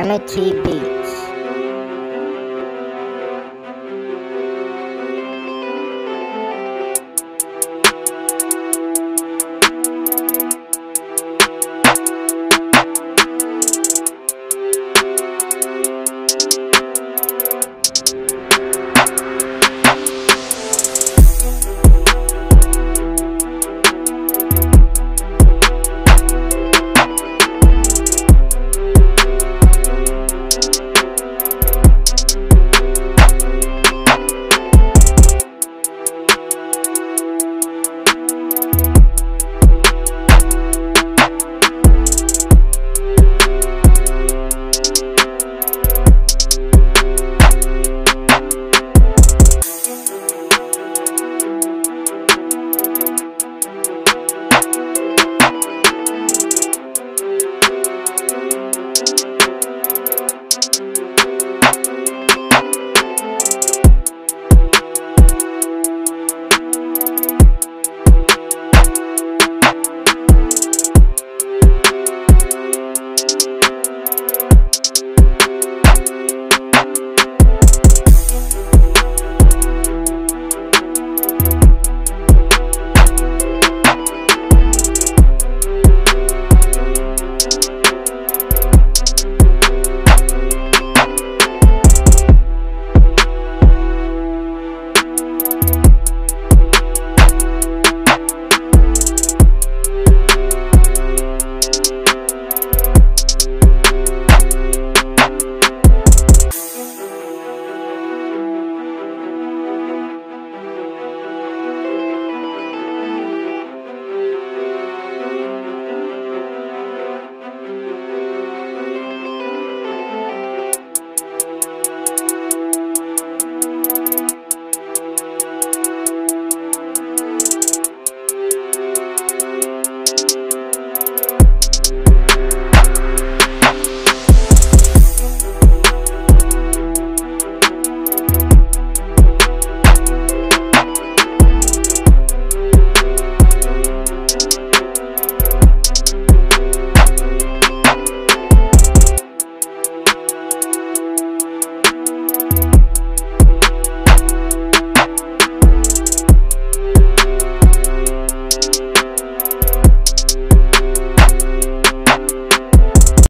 Trinity Beach.